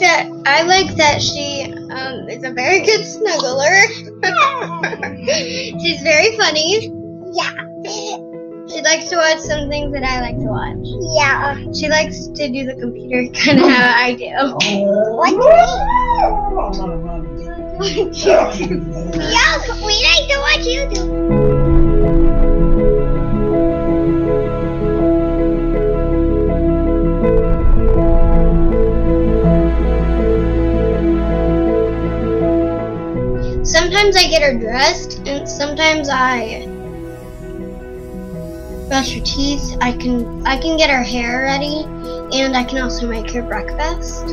that I like that she um, is a very good snuggler. She's very funny. Yeah. She likes to watch some things that I like to watch. Yeah. She likes to do the computer kind of how I do. What? Yeah, we like to watch YouTube. Sometimes I get her dressed, and sometimes I brush her teeth. I can I can get her hair ready, and I can also make her breakfast.